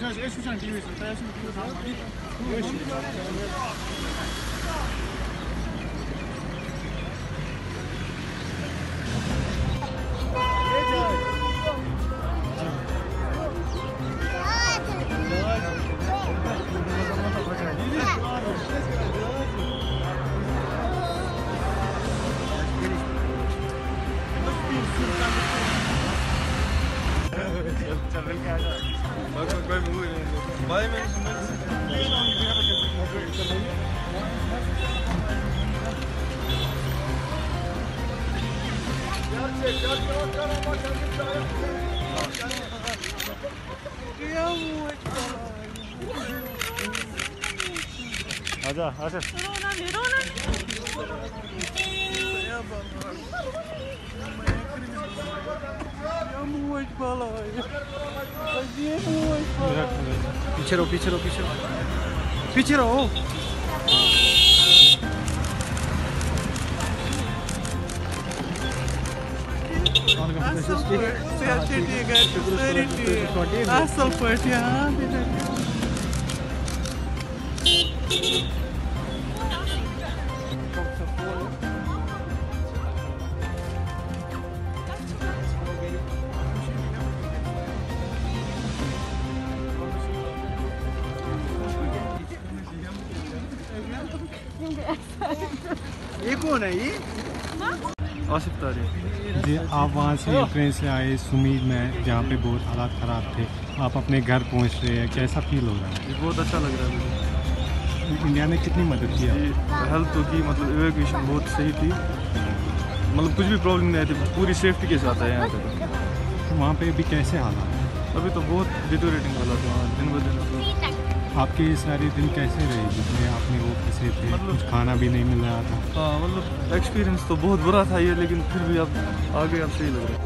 Сейчас я сейчас не вижу, я сейчас не вижу. One. Peki oğlum? और सब मेरे साथ होती हो बहुत ज्यादा Bak bak ben bu Bay mı? आजा आजा रोना नहीं रोना पीछे रहो पीछे रहो पीछे रहो। पीछे रहो। ठीक है ये कौन है ये? आसिफ तारी। जी आप वहाँ से ट्रेन से आए सुमीर में जहाँ पे बहुत हालात ख़राब थे। आप अपने घर पहुँच रहे हैं कैसा फील हो रहा है? बहुत अच्छा लग रहा है मुझे। इंडिया ने कितनी मदद की हेल्थ तो की मतलब एवेक्यूएशन बहुत सही थी। मतलब कुछ भी प्रॉब्लम नहीं आई थी पूरी सेफ्टी के साथ आए यहाँ पे। वहाँ पे अभी कैसे हालात हैं? अभी तो बहुत डिटोरेटिंग वाला था वहाँ दिन ब दिन। आपके सारे दिन कैसे रहे जितने आपने वो फंसे थे? मतलब- कुछ खाना भी नहीं मिल रहा था? हाँ मतलब एक्सपीरियंस तो बहुत बुरा था ये लेकिन फिर भी अब आगे अब सही लग रहा है।